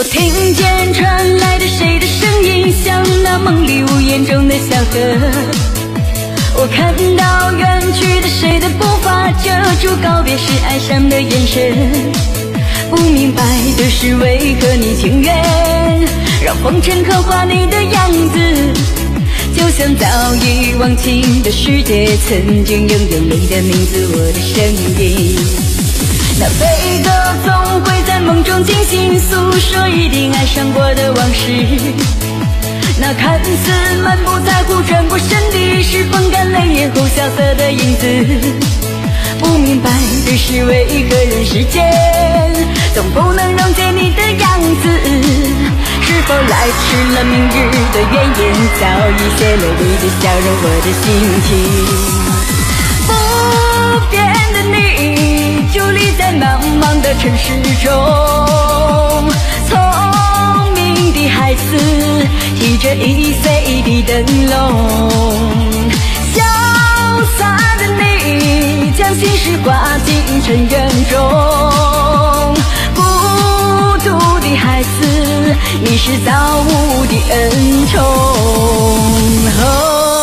我听见传来的谁的声音，像那梦里呜咽中的小河。我看到远去的谁的步伐，遮住告别时哀伤的眼神。不明白的是，为何你情愿让风尘刻画你的样子，就像早已忘情的世界，曾经拥有你的名字，我的声音。那悲歌总会在梦中惊醒，诉说一定爱上过的往事。那看似满不在乎、转过身的，是风干泪眼后萧瑟的影子。不明白的是，为何人世间总不能溶解你的样子？是否来迟了明日的渊源，早已写了你的笑容，我的心情。城市中，聪明的孩子提着易碎的灯笼，潇洒的你将心事挂进尘缘中，孤独的孩子，你是造物的恩宠。